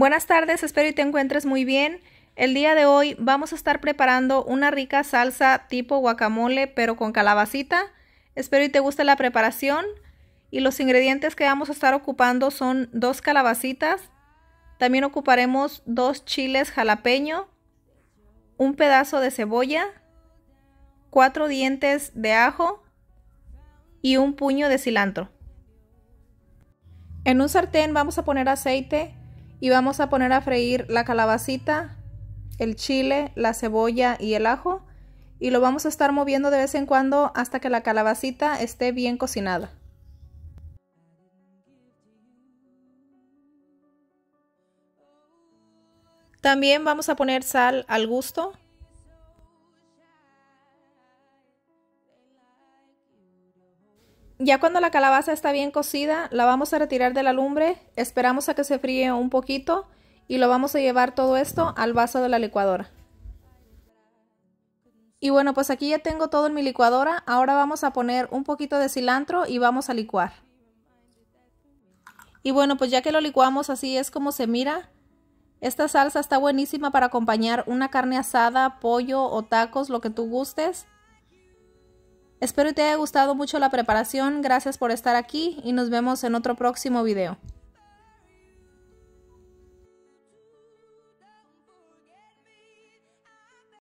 Buenas tardes, espero y te encuentres muy bien. El día de hoy vamos a estar preparando una rica salsa tipo guacamole pero con calabacita. Espero y te guste la preparación. Y los ingredientes que vamos a estar ocupando son dos calabacitas. También ocuparemos dos chiles jalapeño, un pedazo de cebolla, cuatro dientes de ajo y un puño de cilantro. En un sartén vamos a poner aceite y vamos a poner a freír la calabacita, el chile, la cebolla y el ajo y lo vamos a estar moviendo de vez en cuando hasta que la calabacita esté bien cocinada. También vamos a poner sal al gusto Ya cuando la calabaza está bien cocida, la vamos a retirar de la lumbre, esperamos a que se fríe un poquito y lo vamos a llevar todo esto al vaso de la licuadora. Y bueno, pues aquí ya tengo todo en mi licuadora, ahora vamos a poner un poquito de cilantro y vamos a licuar. Y bueno, pues ya que lo licuamos así es como se mira. Esta salsa está buenísima para acompañar una carne asada, pollo o tacos, lo que tú gustes. Espero te haya gustado mucho la preparación, gracias por estar aquí y nos vemos en otro próximo video.